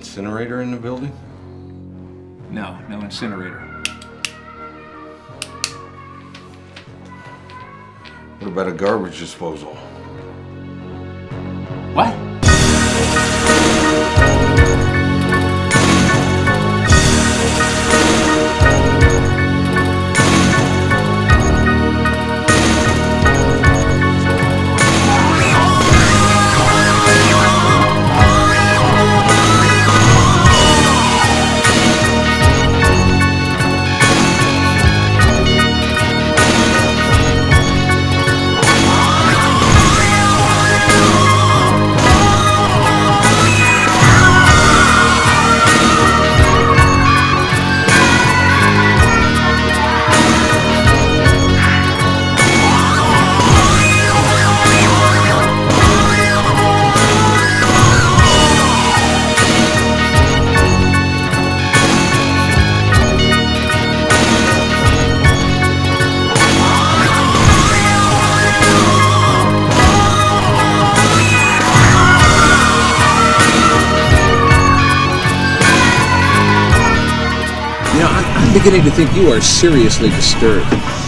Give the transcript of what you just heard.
incinerator in the building? No, no incinerator. What about a garbage disposal? I'm beginning to think you are seriously disturbed.